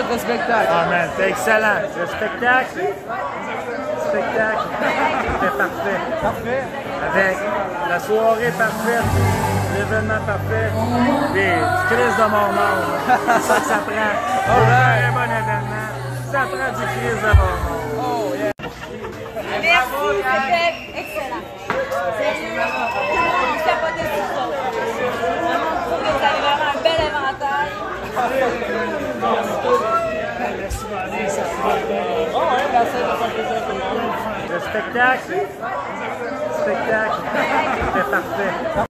C'était excellent. Le spectacle, spectacle, c'était parfait. Parfait. Avec la soirée parfaite, l'événement parfait, puis du crise de mon monde. C'est ça que ça prend. Pour faire un bon événement, ça prend du crise de mon monde. Oh, yeah. Merci, c'était excellent. Sérieux, tout le monde capotait sur ça. Vraiment, je trouve que vous avez vraiment un bel Le spectacle, spectacle, c'était parfait.